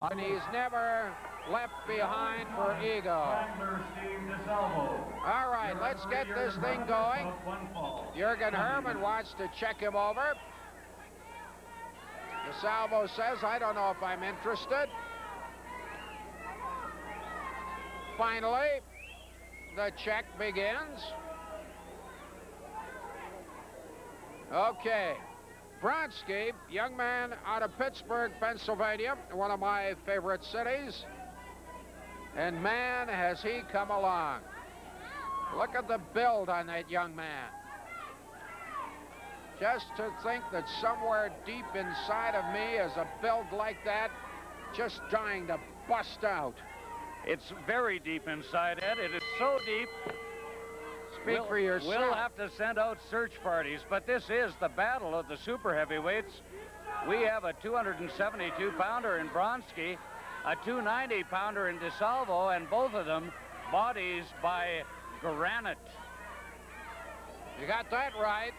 And he's never left behind for ego. All right, let's get this thing going. Jurgen Herman wants to check him over. DeSalvo says, I don't know if I'm interested. Finally, the check begins. Okay. Bronsky, young man out of Pittsburgh, Pennsylvania, one of my favorite cities. And man, has he come along. Look at the build on that young man. Just to think that somewhere deep inside of me is a build like that, just dying to bust out. It's very deep inside, Ed. It is so deep. Speak we'll, for yourself. We'll have to send out search parties, but this is the battle of the super heavyweights. We have a 272-pounder in Bronsky, a 290-pounder in DeSalvo, and both of them bodies by granite. You got that right.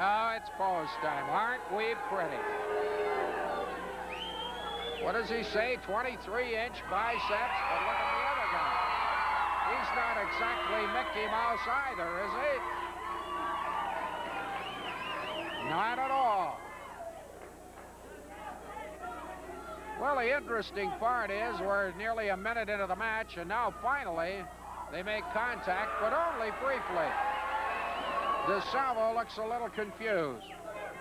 Oh, it's pose time. Aren't we pretty? What does he say? 23-inch biceps? But look at the other guy. He's not exactly Mickey Mouse either, is he? Not at all. Well, the interesting part is we're nearly a minute into the match, and now finally they make contact, but only briefly. DeSalvo looks a little confused.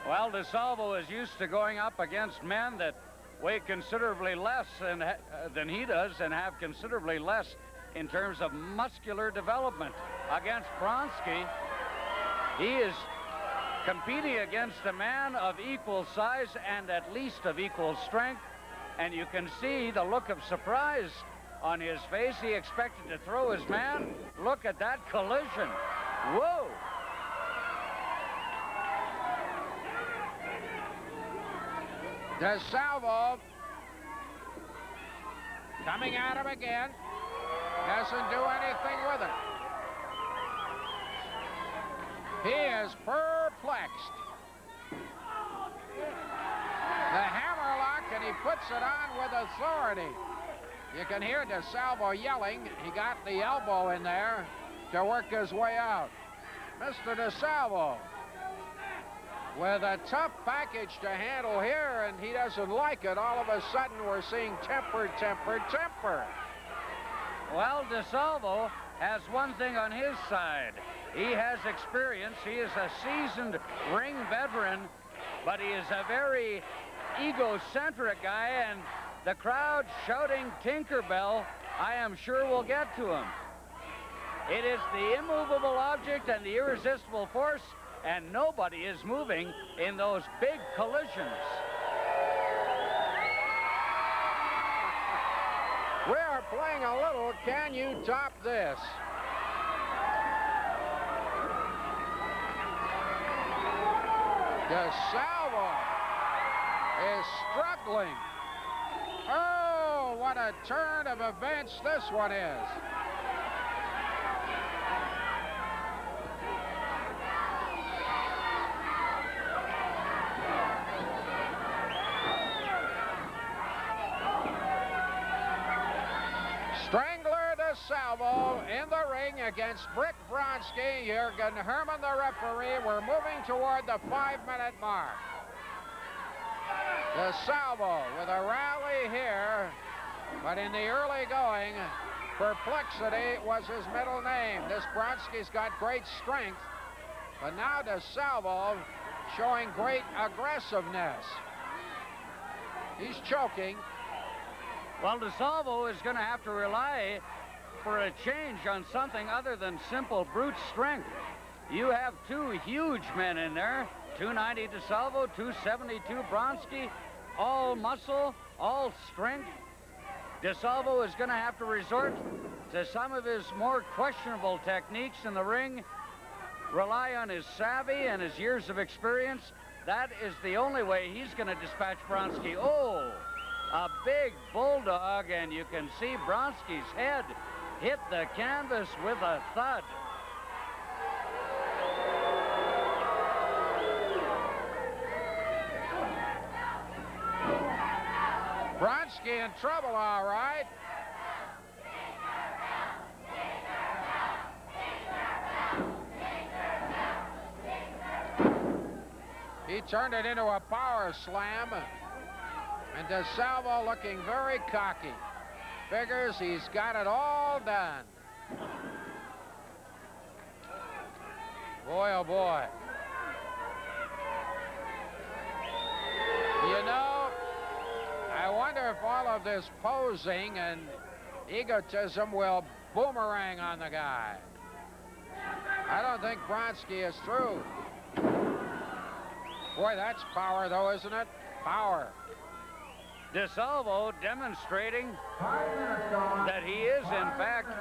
Well, DeSalvo is used to going up against men that weigh considerably less than, uh, than he does and have considerably less in terms of muscular development. Against Bronsky, he is competing against a man of equal size and at least of equal strength. And you can see the look of surprise on his face. He expected to throw his man. Look at that collision. Whoa! DeSalvo coming at him again. Doesn't do anything with it. He is perplexed. The hammerlock, and he puts it on with authority. You can hear DeSalvo yelling. He got the elbow in there to work his way out. Mr. DeSalvo with a tough package to handle here, and he doesn't like it. All of a sudden, we're seeing temper, temper, temper. Well, DeSalvo has one thing on his side. He has experience. He is a seasoned ring veteran, but he is a very egocentric guy, and the crowd shouting Tinkerbell, I am sure will get to him. It is the immovable object and the irresistible force and nobody is moving in those big collisions. A little Can You Top This? DeSalvo is struggling. Oh, what a turn of events this one is. Salvo in the ring against Brick Bronsky. Jurgen Herman, the referee. We're moving toward the five-minute mark. The Salvo with a rally here, but in the early going, Perplexity was his middle name. This Bronsky's got great strength, but now DeSalvo showing great aggressiveness. He's choking. Well, DeSalvo is going to have to rely for a change on something other than simple brute strength. You have two huge men in there, 290 DeSalvo, 272 Bronsky, all muscle, all strength. DeSalvo is going to have to resort to some of his more questionable techniques in the ring, rely on his savvy and his years of experience. That is the only way he's going to dispatch Bronsky. Oh, a big bulldog, and you can see Bronsky's head hit the canvas with a thud. Bronsky in trouble, all right. He turned it into a power slam. And DeSalvo looking very cocky. Figures he's got it all done. Boy, oh boy. You know, I wonder if all of this posing and egotism will boomerang on the guy. I don't think Bronsky is through. Boy, that's power, though, isn't it? Power. DeSalvo demonstrating that he is, in fact,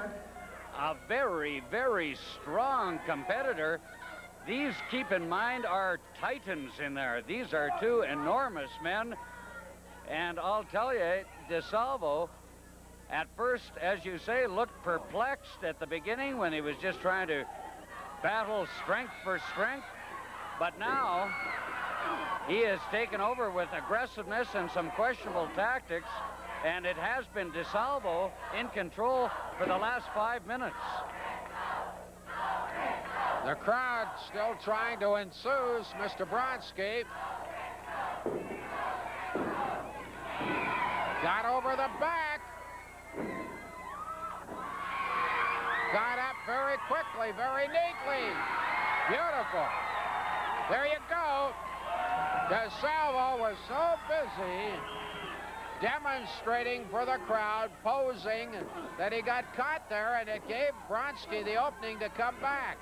a very, very strong competitor. These, keep in mind, are titans in there. These are two enormous men. And I'll tell you, DeSalvo, at first, as you say, looked perplexed at the beginning when he was just trying to battle strength for strength. But now, he has taken over with aggressiveness and some questionable tactics, and it has been DeSalvo in control for the last five minutes. The crowd still trying to enthuse Mr. Bronsky. Got over the back. Got up very quickly, very neatly. Beautiful. There you go. DeSalvo was so busy demonstrating for the crowd, posing, that he got caught there, and it gave Bronsky the opening to come back.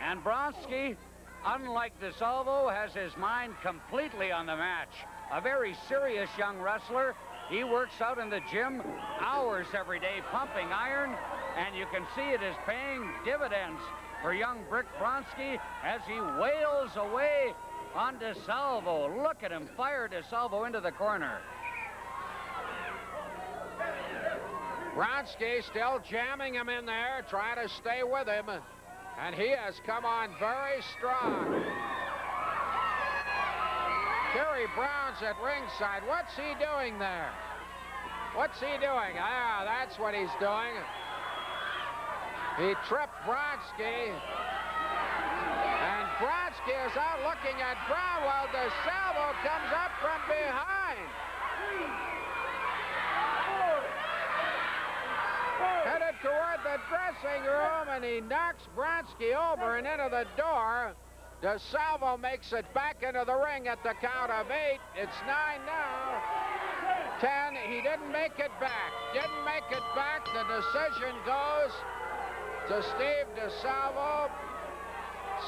And Bronsky, unlike DeSalvo, has his mind completely on the match. A very serious young wrestler. He works out in the gym hours every day pumping iron, and you can see it is paying dividends for young Brick Bronsky as he wails away on DeSalvo. Look at him fire DeSalvo into the corner. Bronsky still jamming him in there, trying to stay with him. And he has come on very strong. Kerry Brown's at ringside. What's he doing there? What's he doing? Ah, that's what he's doing. He tripped Bronsky. Bronsky is out looking at Brown while DeSalvo comes up from behind. Headed toward the dressing room, and he knocks Bronsky over and into the door. DeSalvo makes it back into the ring at the count of eight. It's nine now. Ten. He didn't make it back. Didn't make it back. The decision goes to Steve DeSalvo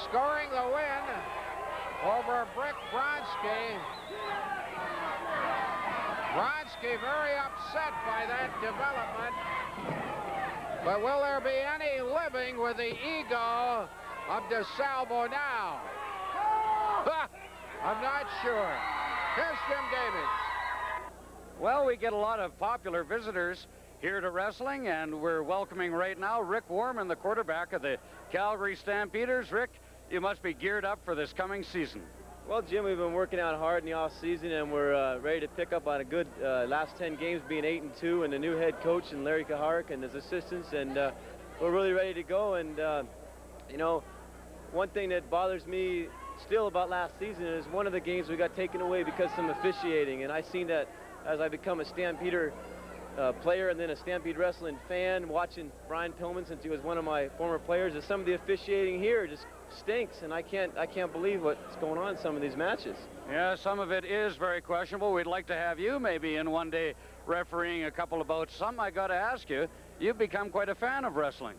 scoring the win over Brick Bronsky. Bronsky very upset by that development. But will there be any living with the ego of DeSalvo now? I'm not sure. Here's Jim Davies. Well, we get a lot of popular visitors here to wrestling, and we're welcoming right now Rick Worman, the quarterback of the Calgary Stampeders. Rick, you must be geared up for this coming season. Well, Jim, we've been working out hard in the off season, and we're uh, ready to pick up on a good uh, last 10 games, being eight and two, and the new head coach and Larry Kuharich and his assistants, and uh, we're really ready to go. And uh, you know, one thing that bothers me still about last season is one of the games we got taken away because of some officiating, and I seen that as I become a Stampeder uh, player and then a Stampede Wrestling fan, watching Brian Pillman since he was one of my former players, is some of the officiating here just stinks, and I can't I can't believe what's going on in some of these matches. Yeah, some of it is very questionable. We'd like to have you maybe in one day refereeing a couple of bouts. Some I got to ask you, you've become quite a fan of wrestling.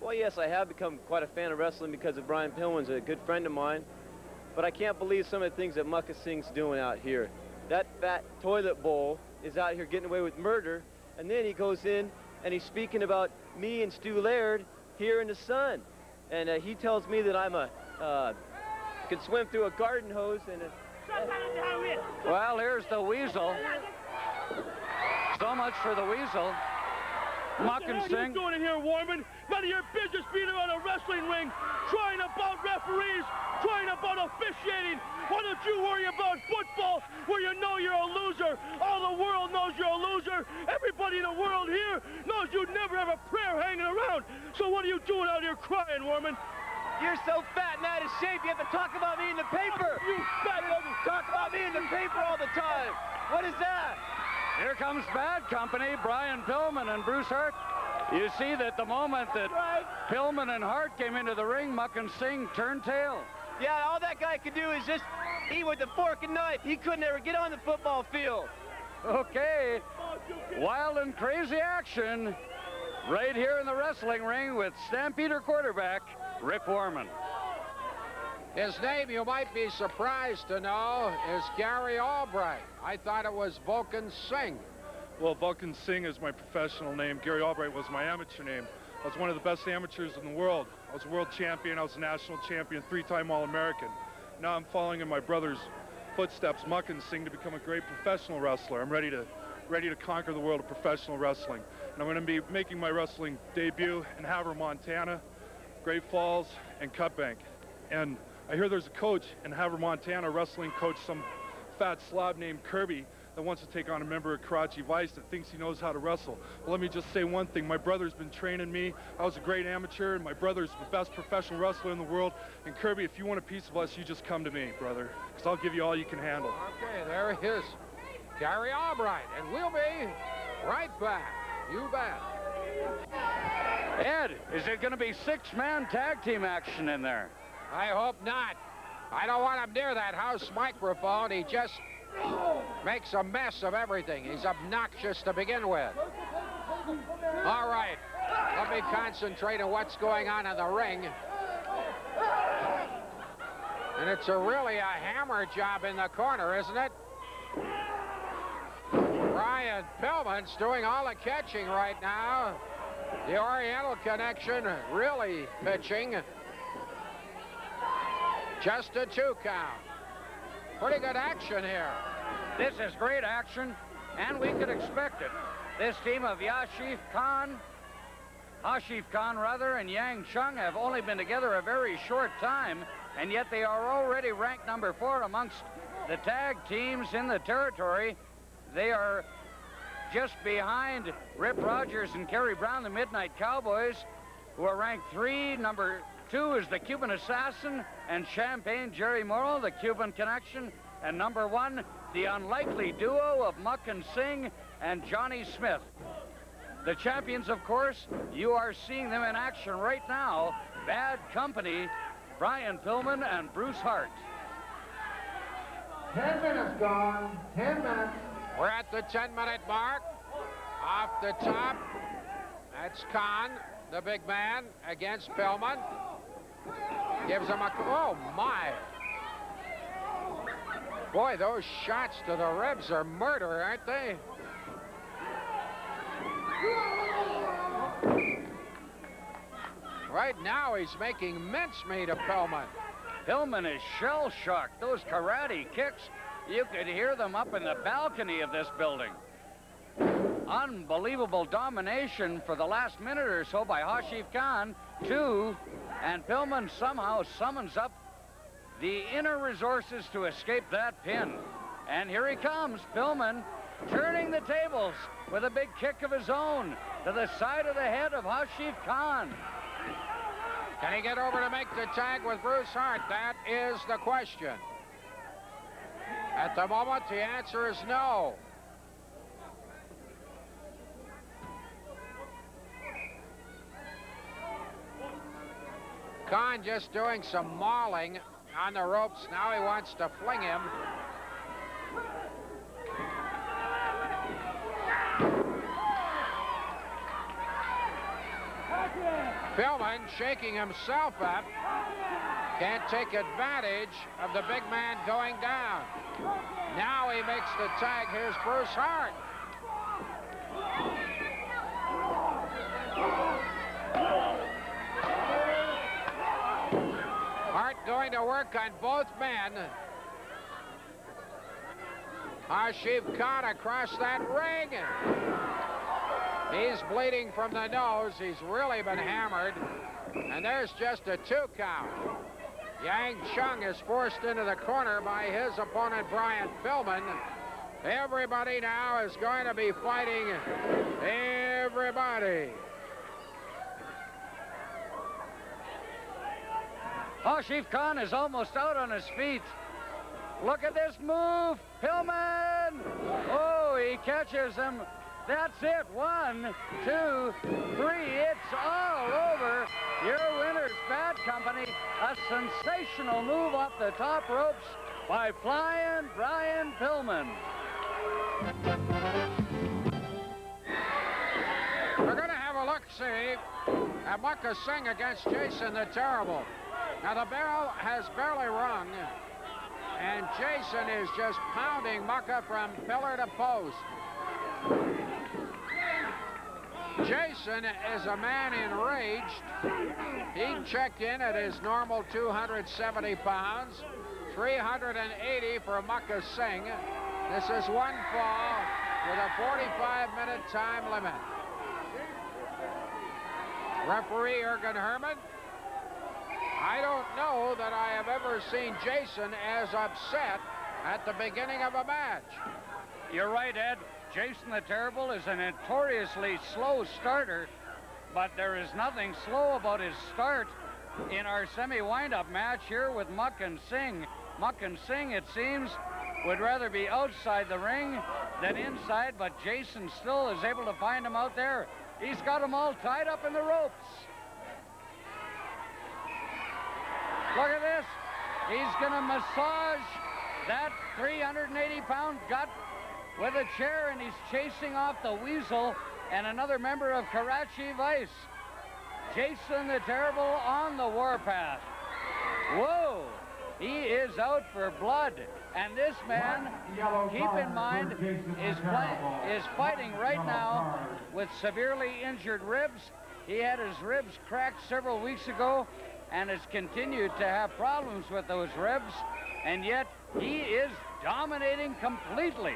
Well, yes, I have become quite a fan of wrestling because of Brian Pillman's a good friend of mine. But I can't believe some of the things that Makhan Singh's doing out here. That fat toilet bowl is out here getting away with murder, and then he goes in and he's speaking about me and Stu Laird here in the sun and uh, he tells me that I'm a uh, can swim through a garden hose and. A, well, here's the weasel. So much for the weasel. Makhan Singh. What are you doing in here, Worman? None of your business being around a wrestling ring, trying about referees, trying about officiating. Why don't you worry about football where you know you're a loser? All the world knows you're a loser. Everybody in the world here knows you never have a prayer hanging around. So what are you doing out here crying, Worman? You're so fat and out of shape, you have to talk about me in the paper. You fat, you talk about me in the paper all the time. What is that? Here comes bad company, Brian Pillman and Bruce Hart. You see that the moment that Right. Pillman and Hart came into the ring, Makhan Singh turned tail. Yeah, all that guy could do is just eat with a fork and knife. He couldn't ever get on the football field. Okay, wild and crazy action right here in the wrestling ring with Stampeder quarterback Rick Worman. His name, you might be surprised to know, is Gary Albright. I thought it was Vokhan Singh. Well, Vokhan Singh is my professional name. Gary Albright was my amateur name. I was one of the best amateurs in the world. I was a world champion. I was a national champion, three-time All-American. Now I'm following in my brother's footsteps, Makhan Singh, to become a great professional wrestler. I'm ready to, ready to conquer the world of professional wrestling. And I'm going to be making my wrestling debut in Havre, Montana, Great Falls, and Cutbank. And I hear there's a coach in Havre, Montana, wrestling coach, some fat slob named Kirby, that wants to take on a member of Karachi Vice that thinks he knows how to wrestle. Let me just say one thing. My brother's been training me. I was a great amateur, and my brother's the best professional wrestler in the world. And Kirby, if you want a piece of us, you just come to me, brother, because I'll give you all you can handle. Okay, there he is. Gary Albright, and we'll be right back. You bet. Ed, is it going to be six-man tag team action in there? I hope not. I don't want him near that house microphone. He just makes a mess of everything. He's obnoxious to begin with. All right, let me concentrate on what's going on in the ring. And it's a really a hammer job in the corner, isn't it? Brian Pillman's doing all the catching right now. The Oriental connection really pitching. Just a two count. Pretty good action here. This is great action, and we could expect it. This team of Yashif Khan, Hashif Khan rather, and Yang Chung have only been together a very short time, and yet they are already ranked number four amongst the tag teams in the territory. They are just behind Rip Rogers and Kerry Brown, the Midnight Cowboys, who are ranked three. Number two is the Cuban Assassin and Champagne Jerry Morrow, the Cuban Connection. And number one, the unlikely duo of Muck and Sing and Johnny Smith. The champions, of course, you are seeing them in action right now. Bad Company, Brian Pillman and Bruce Hart. Ten minutes gone. Ten minutes. We're at the 10-minute mark. Off the top, that's Khan, the big man, against Pillman. Gives him a... Oh, my. Boy, those shots to the ribs are murder, aren't they? Right now, he's making mincemeat of Pillman. Pillman is shell-shocked. Those karate kicks, you could hear them up in the balcony of this building. Unbelievable domination for the last minute or so by Hashif Khan, two, and Pillman somehow summons up the inner resources to escape that pin. And here he comes, Pillman, turning the tables with a big kick of his own to the side of the head of Hashif Khan. Can he get over to make the tag with Bruce Hart? That is the question. At the moment, the answer is no. Khan just doing some mauling on the ropes. Now he wants to fling him. Pillman shaking himself up. Can't take advantage of the big man going down. Now he makes the tag. Here's Bruce. Hart going to work on both men. Hashif Khan across that ring. He's bleeding from the nose. He's really been hammered. And there's just a two count. Yang Chung is forced into the corner by his opponent, Brian Pillman. Everybody now is going to be fighting everybody. Oh, Kashif Khan is almost out on his feet. Look at this move. Pillman. Oh, he catches him. That's it. One, two, three. It's all over. Your winner's Bad Company. A sensational move off the top ropes by flying Brian Pillman. We're going to have a look-see at Makhan Singh against Jason the Terrible. Now, the barrel has barely rung, and Jason is just pounding Makhan from pillar to post. Jason is a man enraged. He checked in at his normal 270 pounds, 380 for Makhan Singh. This is one fall with a 45-minute time limit. Referee Jurgen Herman. I don't know that I have ever seen Jason as upset at the beginning of a match. You're right, Ed. Jason the Terrible is a notoriously slow starter, but there is nothing slow about his start in our semi-windup match here with Makhan Singh. Makhan Singh, it seems, would rather be outside the ring than inside, but Jason still is able to find him out there. He's got them all tied up in the ropes. Look at this. He's going to massage that 380-pound gut with a chair, and he's chasing off the Weasel and another member of Karachi Vice. Jason the Terrible on the warpath. Whoa! He is out for blood. And this man, keep in mind, is, is fighting right now with severely injured ribs. He had his ribs cracked several weeks ago and has continued to have problems with those ribs. And yet he is dominating completely.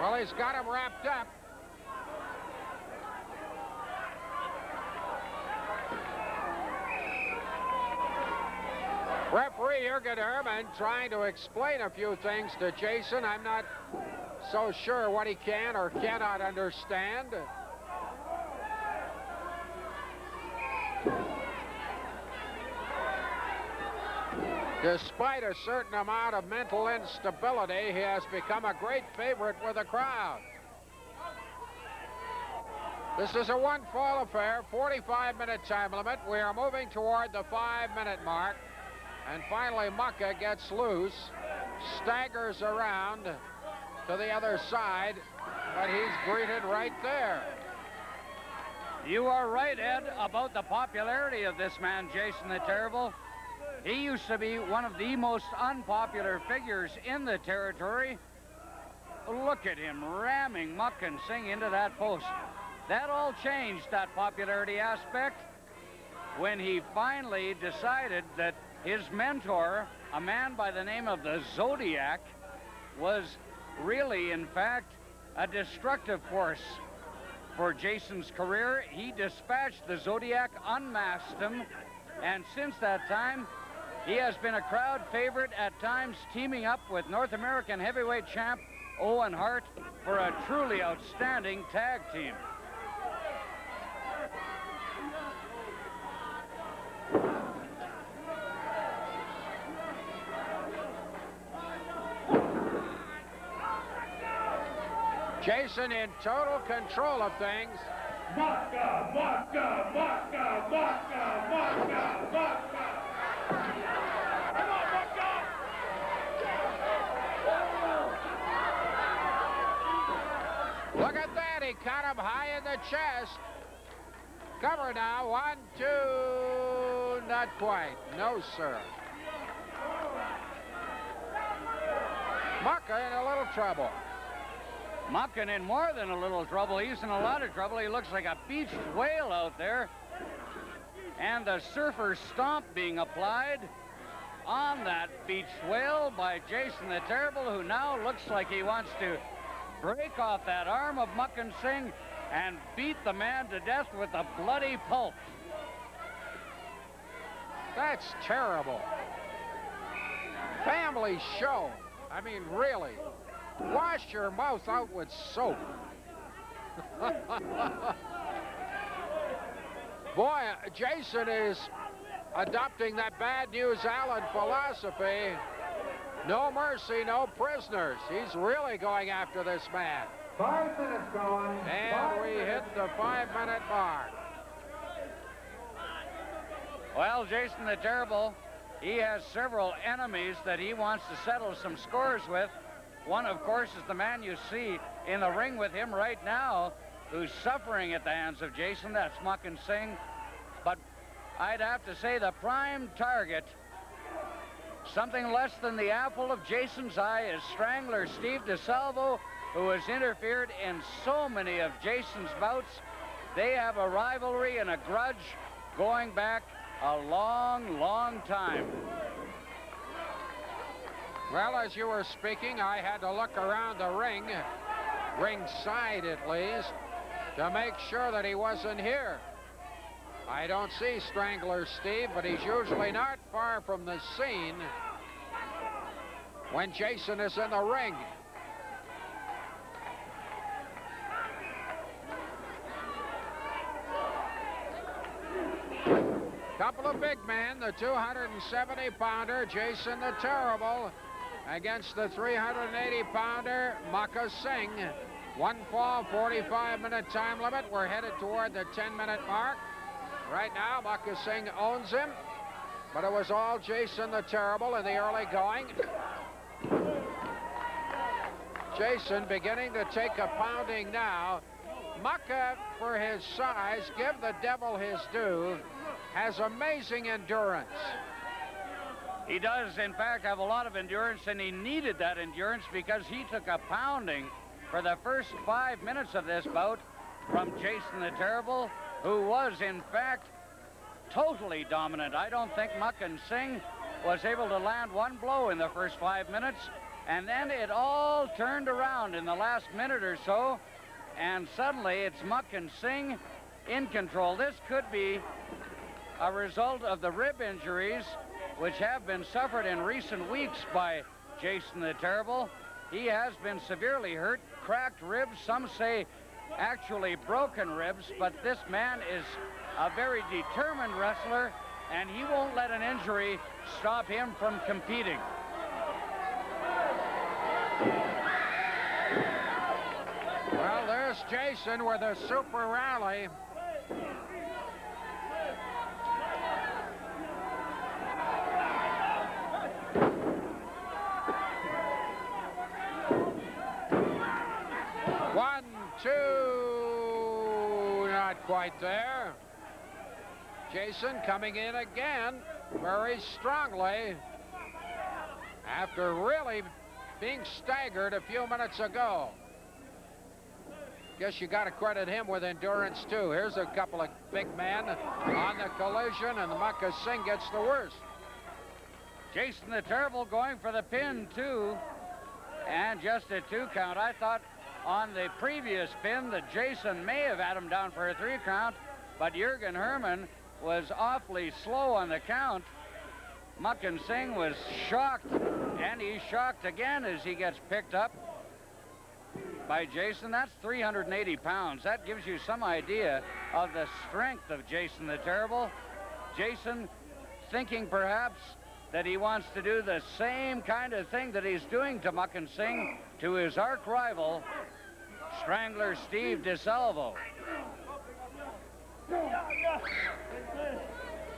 Well, he's got him wrapped up. Referee Jurgen Herman trying to explain a few things to Jason. I'm not so sure what he can or cannot understand. Despite a certain amount of mental instability, he has become a great favorite with the crowd. This is a one-fall affair, 45-minute time limit. We are moving toward the five-minute mark. And finally, Makhan gets loose, staggers around to the other side, but he's greeted right there. You are right, Ed, about the popularity of this man, Jason the Terrible. He used to be one of the most unpopular figures in the territory. Look at him ramming Makhan Singh into that post. That all changed, that popularity aspect, when he finally decided that his mentor, a man by the name of the Zodiac, was really, in fact, a destructive force for Jason's career. He dispatched the Zodiac, unmasked him, and since that time, he has been a crowd favorite at times, teaming up with North American heavyweight champ Owen Hart for a truly outstanding tag team. Jason in total control of things. Look at that. He caught him high in the chest. Cover now. One, two. Not quite. No, sir. Makhan in a little trouble. Makhan in more than a little trouble. He's in a lot of trouble. He looks like a beached whale out there. And the surfer stomp being applied on that beached whale by Jason the Terrible, who now looks like he wants to break off that arm of Makhan Singh and beat the man to death with a bloody pulp. That's terrible. Family show. I mean, really. Wash your mouth out with soap. Boy, Jason is adopting that bad news Allen philosophy. No mercy, no prisoners. He's really going after this man. Five minutes gone. And Five we hit the five-minute mark. Well, Jason the Terrible, he has several enemies that he wants to settle some scores with. One, of course, is the man you see in the ring with him right now, who's suffering at the hands of Jason. That's Makhan Singh. But I'd have to say the prime target, something less than the apple of Jason's eye, is Strangler Steve DeSalvo, who has interfered in so many of Jason's bouts. They have a rivalry and a grudge going back a long, long time. Well, as you were speaking, I had to look around the ring, ringside at least, to make sure that he wasn't here. I don't see Strangler Steve, but he's usually not far from the scene when Jason is in the ring. Couple of big men, the 270-pounder Jason the Terrible against the 380-pounder Makhan Singh. One fall, 45-minute time limit. We're headed toward the 10-minute mark. Right now, Makhan Singh owns him, but it was all Jason the Terrible in the early going. Jason beginning to take a pounding now. Makhan, for his size, give the devil his due, has amazing endurance. He does, in fact, have a lot of endurance, and he needed that endurance because he took a pounding for the first five minutes of this bout from Jason the Terrible, who was, in fact, totally dominant. I don't think Makhan Singh was able to land one blow in the first five minutes, and then it all turned around in the last minute or so, and suddenly it's Makhan Singh in control. This could be a result of the rib injuries which have been suffered in recent weeks by Jason the Terrible. He has been severely hurt, cracked ribs, some say actually broken ribs, but this man is a very determined wrestler, and he won't let an injury stop him from competing. Well, there's Jason with a super rally. One, two, not quite there. Jason coming in again very strongly after really being staggered a few minutes ago. Guess you got to credit him with endurance too. Here's a couple of big men on the collision, and the Makhan Singh gets the worst. Jason the Terrible going for the pin, too. And just a two count. I thought on the previous spin that Jason may have had him down for a three count, but Jurgen Herman was awfully slow on the count. Makhan Singh was shocked, and he's shocked again as he gets picked up by Jason. That's 380 pounds. That gives you some idea of the strength of Jason the Terrible. Jason thinking perhaps that he wants to do the same kind of thing that he's doing to Makhan Singh to his arch rival, Strangler Steve DeSalvo.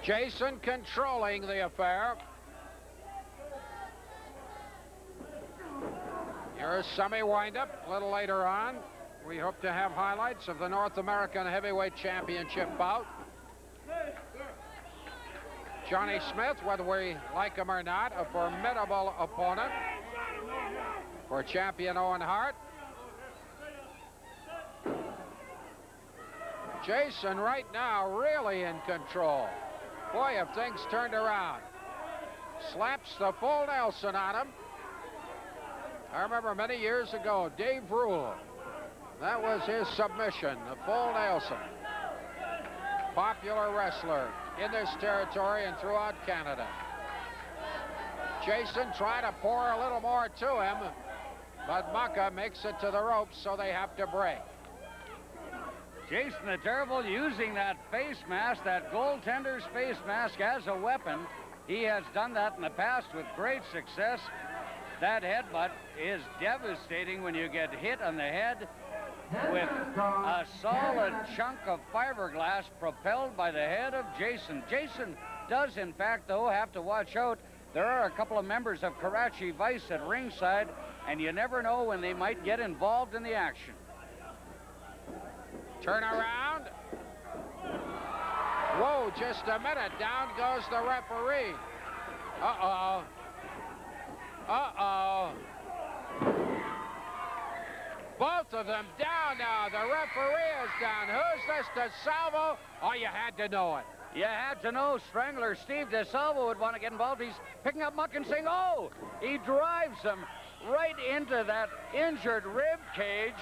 Jason controlling the affair. Here's semi windup a little later on. We hope to have highlights of the North American Heavyweight Championship bout. Johnny Smith, whether we like him or not, a formidable opponent for champion Owen Hart. Jason right now really in control. Boy, if things turned around. Slaps the full Nelson on him. I remember many years ago, Dave Ruhl. That was his submission, the full Nelson. Popular wrestler in this territory and throughout Canada. Jason trying to pour a little more to him, but Makhan makes it to the ropes, so they have to break. Jason the Terrible using that face mask, that goaltender's face mask as a weapon. He has done that in the past with great success. That headbutt is devastating when you get hit on the head with a solid chunk of fiberglass propelled by the head of Jason. Jason does, in fact, though, have to watch out. There are a couple of members of Karachi Vice at ringside, and you never know when they might get involved in the action. Turn around. Whoa, just a minute. Down goes the referee. Uh-oh. Uh-oh. Both of them down now. The referee is down. Who's this, DeSalvo? Oh, you had to know it. You had to know Strangler Steve DeSalvo would want to get involved. He's picking up Muck and saying, oh, he drives him right into that injured rib cage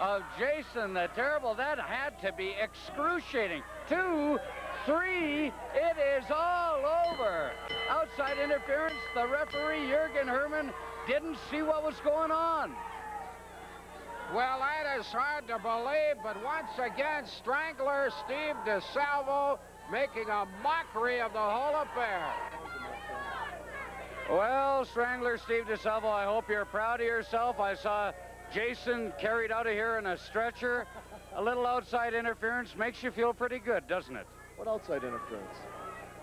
of Jason the Terrible. That had to be excruciating. Two, three, it is all over. Outside interference, the referee, Jurgen Herman, didn't see what was going on. Well, that is hard to believe, but once again, Strangler Steve DeSalvo making a mockery of the whole affair. Well, Strangler Steve DeSalvo, I hope you're proud of yourself. I saw Jason carried out of here in a stretcher. A little outside interference makes you feel pretty good, doesn't it? What outside interference?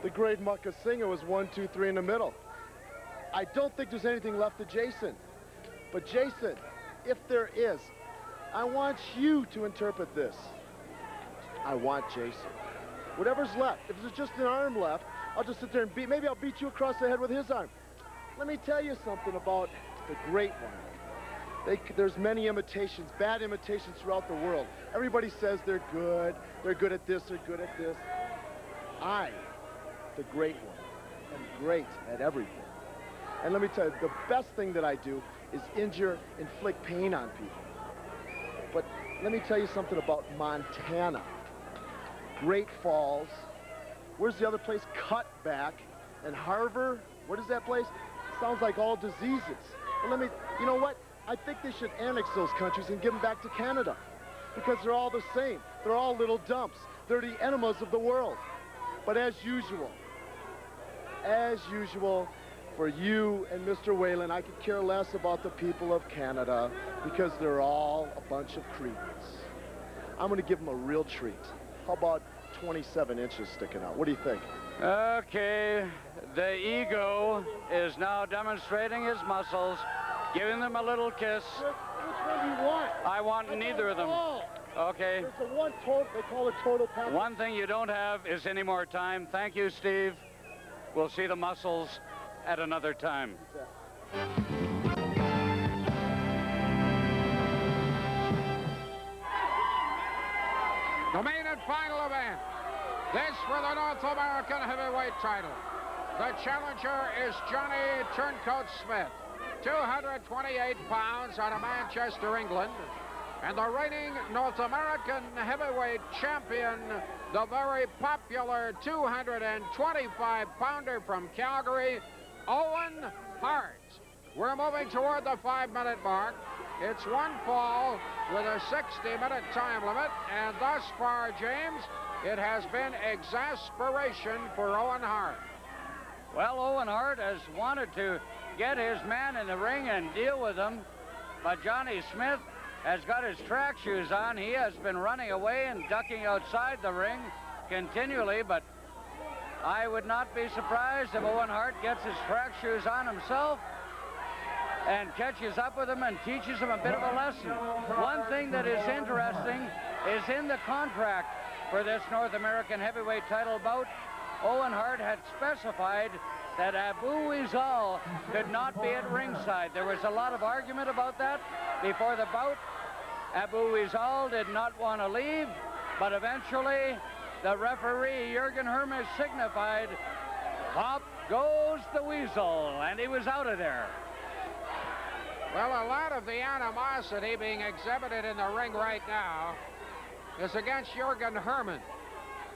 The great Mucka Singer was one, two, three in the middle. I don't think there's anything left to Jason. But Jason, if there is, I want you to interpret this. I want Jason. Whatever's left, if there's just an arm left, I'll just sit there and beat, maybe I'll beat you across the head with his arm. Let me tell you something about the great one. They, there's many imitations, bad imitations throughout the world. Everybody says they're good, they're good at this, they're good at this. I, the great one, am great at everything. And let me tell you, the best thing that I do is injure, inflict pain on people. But let me tell you something about Montana. Great Falls. Where's the other place? Cutback. And Harvard. What is that place? Sounds like all diseases. And let me, you know what? I think they should annex those countries and give them back to Canada. Because they're all the same. They're all little dumps. They're the enemas of the world. But as usual, as usual, for you and Mr. Whalen, I could care less about the people of Canada because they're all a bunch of cretins. I'm going to give them a real treat. How about 27 inches sticking out? What do you think? Okay, the ego is now demonstrating his muscles, giving them a little kiss. Which one do you want? I want neither of them. Okay. There's the one total, they call it total package. One thing you don't have is any more time. Thank you, Steve. We'll see the muscles at another time. The main and final event. This for the North American heavyweight title. The challenger is Johnny Turncoat Smith, 228 pounds out of Manchester, England. And the reigning North American heavyweight champion, the very popular 225-pounder from Calgary, Owen Hart. We're moving toward the five-minute mark. It's one fall with a 60-minute time limit, and thus far, James, it has been exasperation for Owen Hart. Well, Owen Hart has wanted to get his man in the ring and deal with him, but Johnny Smith has got his track shoes on. He has been running away and ducking outside the ring continually, but I would not be surprised if Owen Hart gets his track shoes on himself and catches up with him and teaches him a bit of a lesson. One thing that is interesting is in the contract for this North American heavyweight title bout, Owen Hart had specified that Abu Izal could not be at ringside. There was a lot of argument about that before the bout. Abu Izal did not want to leave, but eventually the referee, Jurgen Herman, signified, Pop goes the weasel, and he was out of there. Well, a lot of the animosity being exhibited in the ring right now is against Jurgen Herman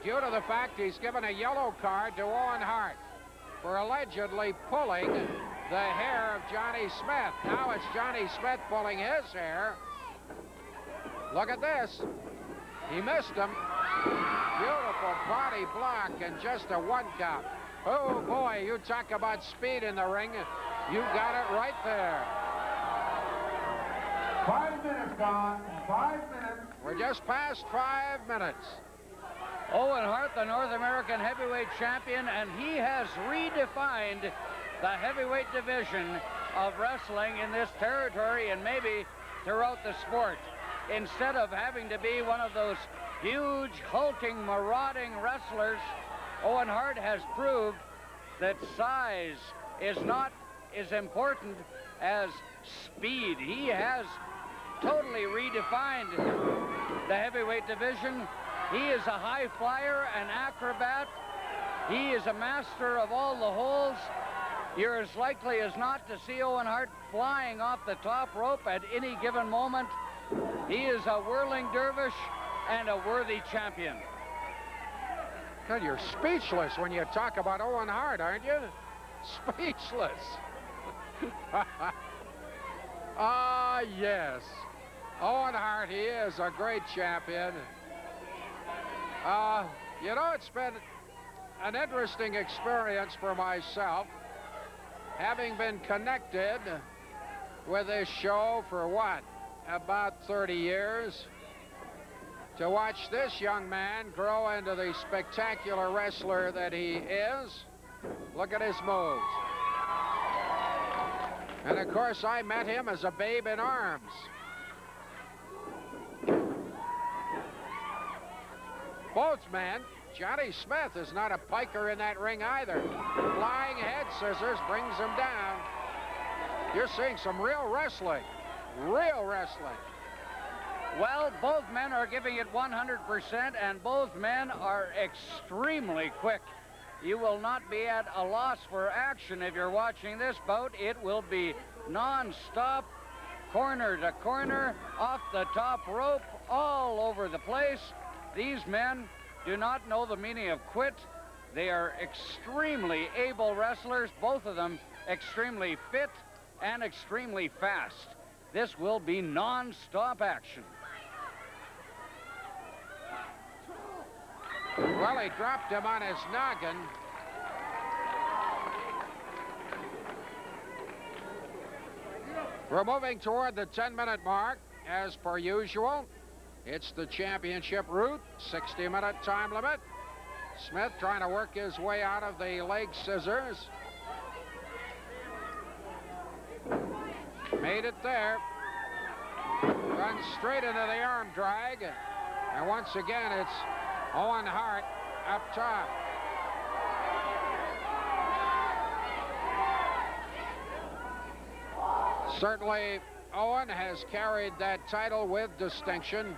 due to the fact he's given a yellow card to Owen Hart for allegedly pulling the hair of Johnny Smith. Now it's Johnny Smith pulling his hair. Look at this. He missed him. Beautiful body block and just a one count. Oh boy, you talk about speed in the ring. You got it right there. Five minutes gone. Five minutes. We're just past five minutes. Owen Hart, the North American heavyweight champion, and he has redefined the heavyweight division of wrestling in this territory and maybe throughout the sport. Instead of having to be one of those huge, hulking, marauding wrestlers, Owen Hart has proved that size is not as important as speed. He has totally redefined the heavyweight division. He is a high flyer, an acrobat. He is a master of all the holds. You're as likely as not to see Owen Hart flying off the top rope at any given moment. He is a whirling dervish and a worthy champion. God, you're speechless when you talk about Owen Hart, aren't you? Speechless. Ah, yes. Owen Hart, he is a great champion. Uh, you know, it's been an interesting experience for myself, having been connected with this show for what, about 30 years, to watch this young man grow into the spectacular wrestler that he is. Look at his moves. And of course, I met him as a babe in arms. Both men, Johnny Smith is not a piker in that ring either. Flying head scissors brings him down. You're seeing some real wrestling. Real wrestling. Well, both men are giving it 100%, and both men are extremely quick. You will not be at a loss for action if you're watching this bout. It will be non-stop, corner to corner, off the top rope, all over the place. These men do not know the meaning of quit. They are extremely able wrestlers, both of them extremely fit and extremely fast. This will be non-stop action. Well, he dropped him on his noggin. We're moving toward the 10-minute mark, as per usual. It's the championship route, 60-minute time limit. Smith trying to work his way out of the leg scissors. Made it there. Runs straight into the arm drag. And once again, it's Owen Hart up top. Certainly, Owen has carried that title with distinction.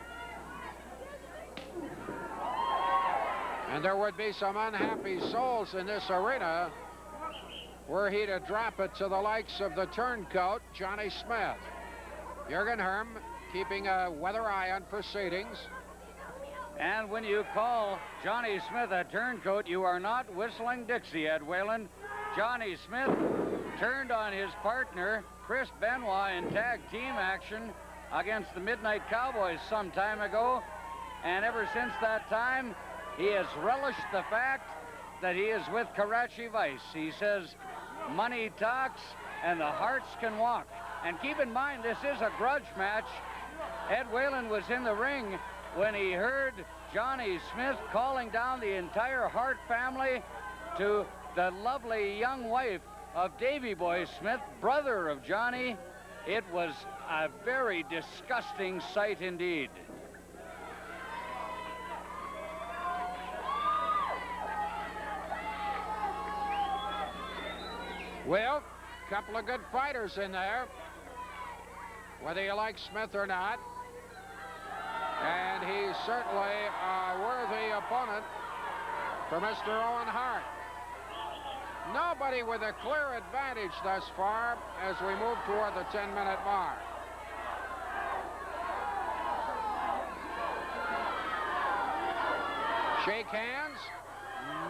And there would be some unhappy souls in this arena were he to drop it to the likes of the turncoat, Johnny Smith. Jurgen Herm keeping a weather eye on proceedings. And when you call Johnny Smith a turncoat, you are not whistling Dixie, Ed Whalen. Johnny Smith turned on his partner, Chris Benoit, in tag team action against the Midnight Cowboys some time ago. And ever since that time, he has relished the fact that he is with Karachi Vice. He says, money talks and the hearts can walk. And keep in mind, this is a grudge match. Ed Whalen was in the ring when he heard Johnny Smith calling down the entire Hart family to the lovely young wife of Davy Boy Smith, brother of Johnny. It was a very disgusting sight indeed. Well, a couple of good fighters in there, whether you like Smith or not. And he's certainly a worthy opponent for Mr. Owen Hart. Nobody with a clear advantage thus far as we move toward the 10-minute mark. Shake hands?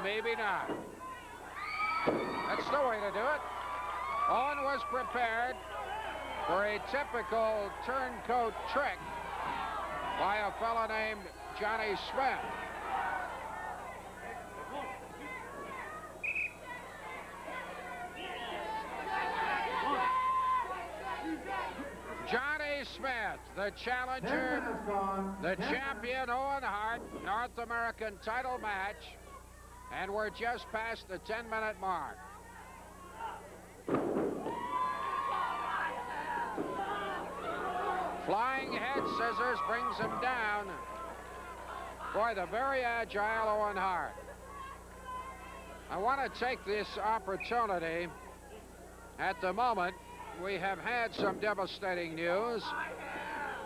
Maybe not. That's the way to do it. Owen was prepared for a typical turncoat trick by a fellow named Johnny Smith. Johnny Smith, the challenger, the champion Owen Hart, North American title match, and we're just past the 10-minute mark. Flying head scissors brings him down. Boy, the very agile Owen Hart. I want to take this opportunity. At the moment, we have had some devastating news,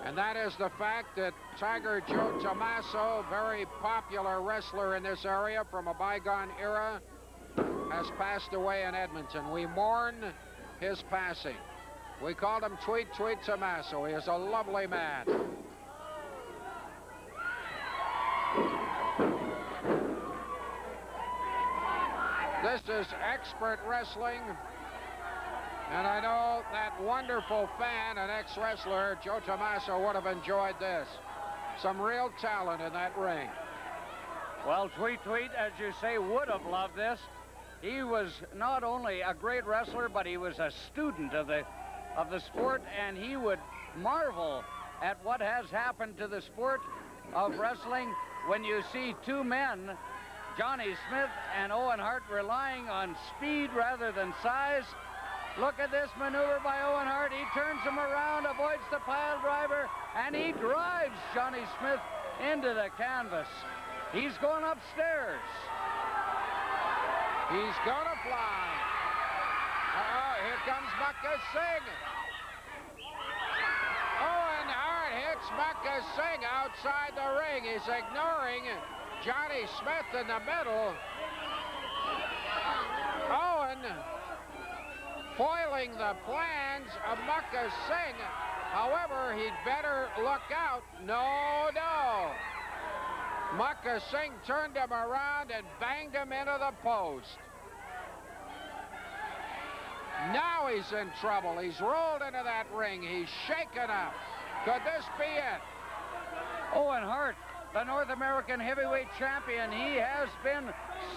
and that is the fact that Tiger Joe Tommaso, very popular wrestler in this area from a bygone era, has passed away in Edmonton. We mourn his passing. We called him Tweet Tweet Tommaso. He is a lovely man. This is expert wrestling. And I know that wonderful fan and ex-wrestler, Joe Tommaso, would have enjoyed this. Some real talent in that ring. Well, Tweet Tweet, as you say, would have loved this. He was not only a great wrestler, but he was a student of the of the sport, and he would marvel at what has happened to the sport of wrestling when you see two men, Johnny Smith and Owen Hart, relying on speed rather than size. Look at this maneuver by Owen Hart. He turns him around, avoids the pile driver, and he drives Johnny Smith into the canvas. He's going upstairs. He's gonna fly. Uh-oh, here comes Makhan Singh. Owen Hart hits Makhan Singh outside the ring. He's ignoring Johnny Smith in the middle. Owen foiling the plans of Makhan Singh. However, he'd better look out. No, no. Makhan Singh turned him around and banged him into the post. Now he's in trouble. He's rolled into that ring. He's shaken up. Could this be it? Owen Hart, the North American heavyweight champion, he has been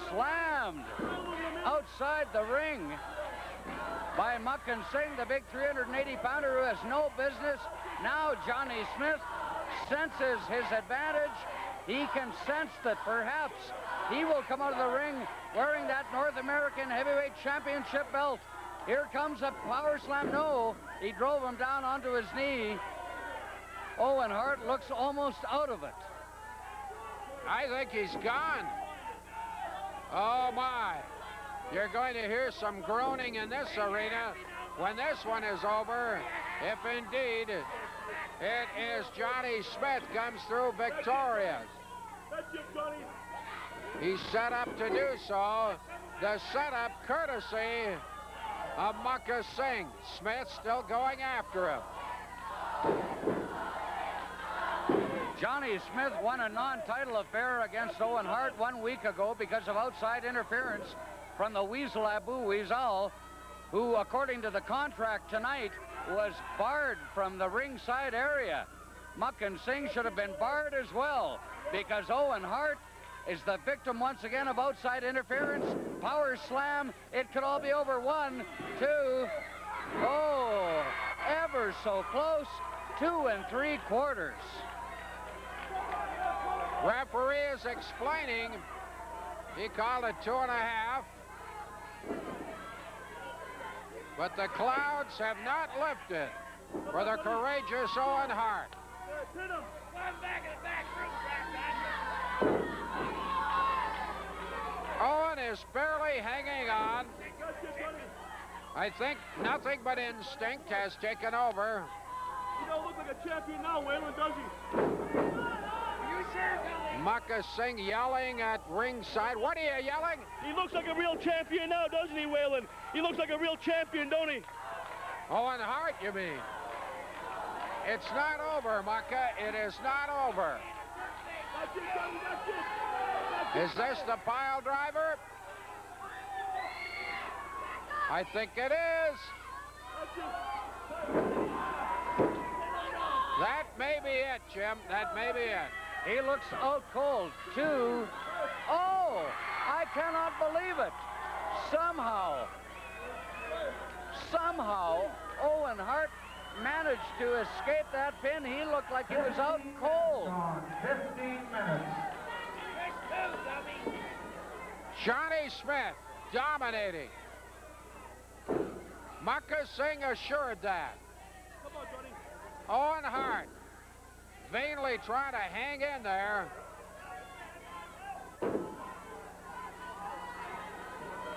slammed outside the ring by Makhan Singh, the big 380-pounder who has no business. Now Johnny Smith senses his advantage. He can sense that perhaps he will come out of the ring wearing that North American heavyweight championship belt. Here comes a power slam. No, he drove him down onto his knee. Owen Hart looks almost out of it. I think he's gone. Oh, my. You're going to hear some groaning in this arena when this one is over, if indeed it is Johnny Smith comes through victorious. He's set up to do so. The setup courtesy of Makhan Singh. Smith still going after him. Johnny Smith won a non-title affair against Owen Hart one week ago because of outside interference from the Weasel Abu Weasel, who, according to the contract tonight, was barred from the ringside area. Makhan Singh should have been barred as well because Owen Hart is the victim once again of outside interference. Power slam. It could all be over. One, two. Oh, ever so close. Two and three quarters. Referee is explaining. He called it two and a half. But the clouds have not lifted for the courageous Owen Hart. Owen is barely hanging on. I think nothing but instinct has taken over. He don't look like a champion now, Whalen, does he? Makhan Singh yelling at ringside. What are you yelling? He looks like a real champion now, doesn't he, Whalen? He looks like a real champion, don't he? Oh, Owen Hart, you mean? It's not over, Makhan. It is not over. That's it, Johnny, that's it. Is this the pile driver? I think it is. That may be it, Jim. That may be it. He looks out cold. Two. Oh, I cannot believe it. Somehow, somehow, Owen Hart managed to escape that pin. He looked like he was out cold. 15 minutes. Johnny Smith dominating. Makhan Singh assured that. Come on, Johnny. Owen Hart vainly trying to hang in there.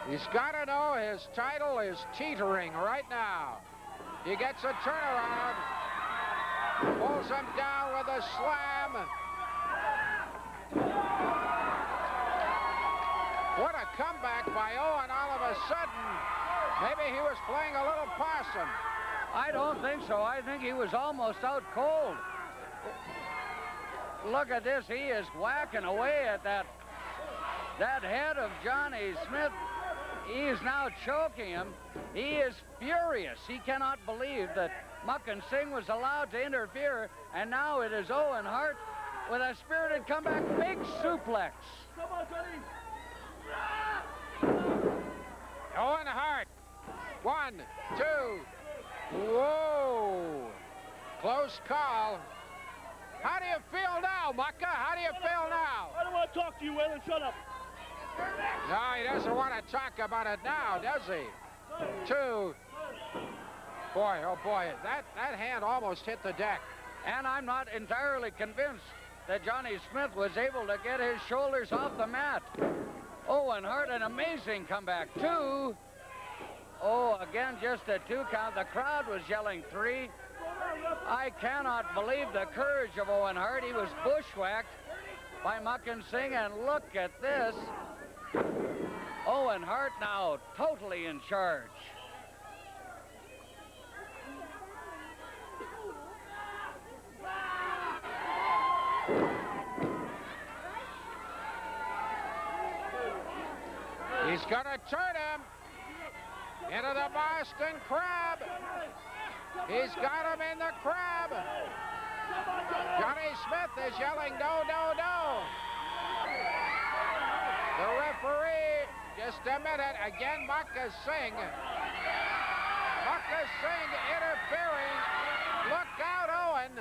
He's got to know his title is teetering right now. He gets a turnaround. Pulls him down with a slam. What a comeback by Owen all of a sudden. Maybe he was playing a little possum. I don't think so. I think he was almost out cold. Look at this. He is whacking away at that that head of Johnny Smith. He is now choking him. He is furious. He cannot believe that Makhan Singh was allowed to interfere, and now it is Owen Hart with a spirited comeback, big suplex. Come on, Johnny. Owen Hart. One, two. Whoa. Close call. How do you feel now, Makhan? How do you feel now? I don't want to talk to you, Whalen. Shut up. No, he doesn't want to talk about it now, does he? Two. Boy, oh boy, that, that hand almost hit the deck. And I'm not entirely convinced that Johnny Smith was able to get his shoulders off the mat. Owen Hart, an amazing comeback. Two. Oh, again, just a two count. The crowd was yelling three. I cannot believe the courage of Owen Hart. He was bushwhacked by Makhan Singh, and look at this. Owen Hart now totally in charge. He's to turn him into the Boston Crab. He's got him in the crab. Johnny Smith is yelling, no, no, no. The referee, just a minute, again Makhan Singh. Makhan Singh interfering. Look out, Owen.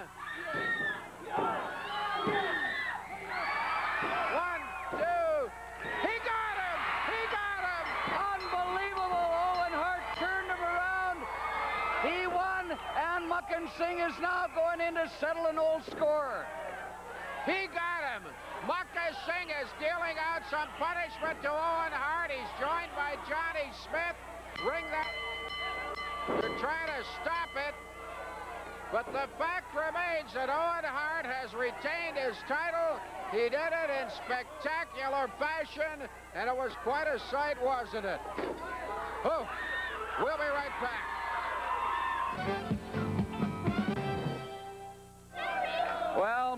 Singh is now going in to settle an old score. He got him. Makhan Singh is dealing out some punishment to Owen Hart. He's joined by Johnny Smith. Ring that. They're trying to stop it. But the fact remains that Owen Hart has retained his title. He did it in spectacular fashion, and it was quite a sight, wasn't it? Oh, we'll be right back.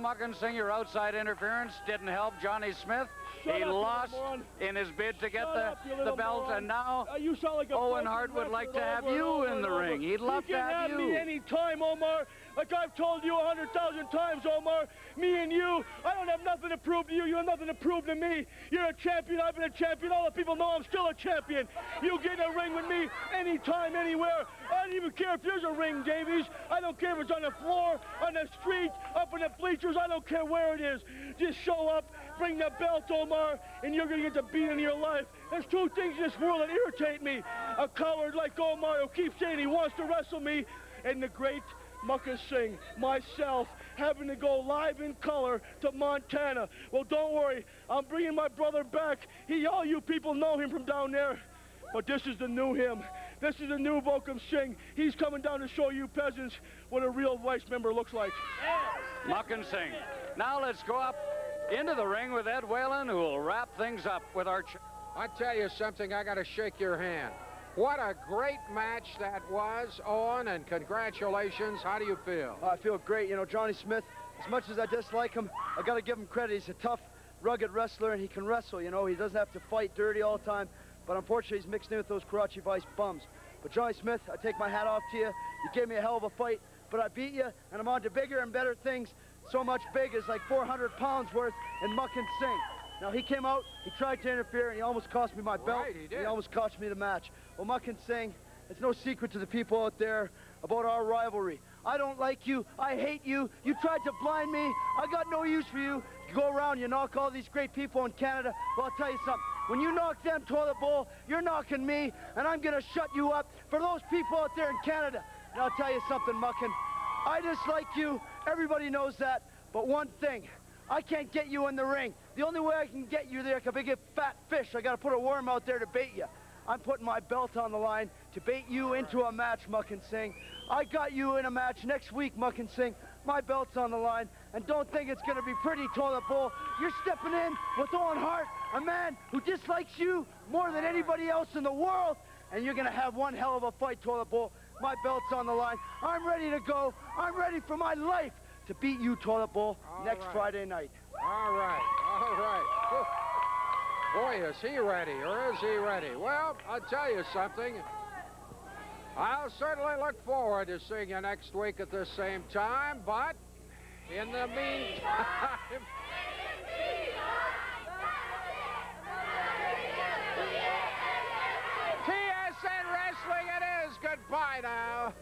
Well, Makhan Singh, your outside interference didn't help Johnny Smith. Shut he up, lost in his bid to get Shut the, up, the belt, moron. and now Uh, you like a Owen Hart would like to have you in the ring. He'd love to have you to can have me you. any time, Omar. Like I've told you a hundred thousand times, Omar. Me and you, I don't have nothing to prove to you. You have nothing to prove to me. You're a champion. I've been a champion. All the people know I'm still a champion. You get in a ring with me anytime, anywhere. I don't even care if there's a ring, Davies. I don't care if it's on the floor, on the street, up in the bleachers. I don't care where it is. Just show up, bring the belt, Omar, and you're gonna get the beat in your life. There's two things in this world that irritate me. A coward like Omar who keeps saying he wants to wrestle me, and the great Makhan Singh, myself, having to go live in color to Montana. Well, don't worry. I'm bringing my brother back. He, all you people know him from down there. But this is the new him. This is the new Vokhan Singh. He's coming down to show you peasants what a real vice member looks like. Makhan Singh. Now let's go up into the ring with Ed Whalen, who will wrap things up with our... ch- I tell you something, I got to shake your hand. What a great match that was, Owen, and congratulations. How do you feel? Oh, I feel great. You know, Johnny Smith, as much as I dislike him, I got to give him credit. He's a tough, rugged wrestler, and he can wrestle. You know, he doesn't have to fight dirty all the time. But unfortunately, he's mixed in with those Karachi Vice bums. But Johnny Smith, I take my hat off to you. You gave me a hell of a fight, but I beat you, and I'm on to bigger and better things. so much big as like 400 pounds worth in muck and sing. Now he came out, he tried to interfere, and he almost cost me my belt. Right, he did. almost cost me the match. Well, Makhan Singh, it's no secret to the people out there about our rivalry. I don't like you. I hate you. You tried to blind me. I got no use for you. You go around, you knock all these great people in Canada. Well, I'll tell you something. When you knock them toilet bowl, you're knocking me, and I'm going to shut you up for those people out there in Canada. And I'll tell you something, Makhan. I dislike you. Everybody knows that. But one thing, I can't get you in the ring. The only way I can get you there is a big fat fish. I got to put a worm out there to bait you. I'm putting my belt on the line to bait you into a match, Muck and Sing. I got you in a match next week, Makhan Singh. My belt's on the line, and don't think it's to be pretty, Toilet Bowl. You're stepping in with Owen Hart, a man who dislikes you more than anybody else in the world, and you're to have one hell of a fight, Toilet Bowl. My belt's on the line. I'm ready to go. I'm ready for my life to beat you, Toilet Bowl, all next right. Friday night. All right, all right. Boy, is he ready, or is he ready? Well, I'll tell you something. I'll certainly look forward to seeing you next week at this same time, but in the meantime... TSN Wrestling it is! Goodbye now!